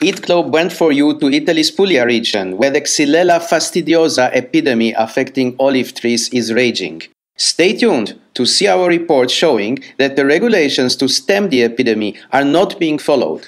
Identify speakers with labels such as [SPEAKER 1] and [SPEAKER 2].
[SPEAKER 1] Eatglobe went for you to Italy's Puglia region, where the Xylella fastidiosa epidemic affecting olive trees is raging. Stay tuned to see our report showing that the regulations to stem the epidemic are not being followed.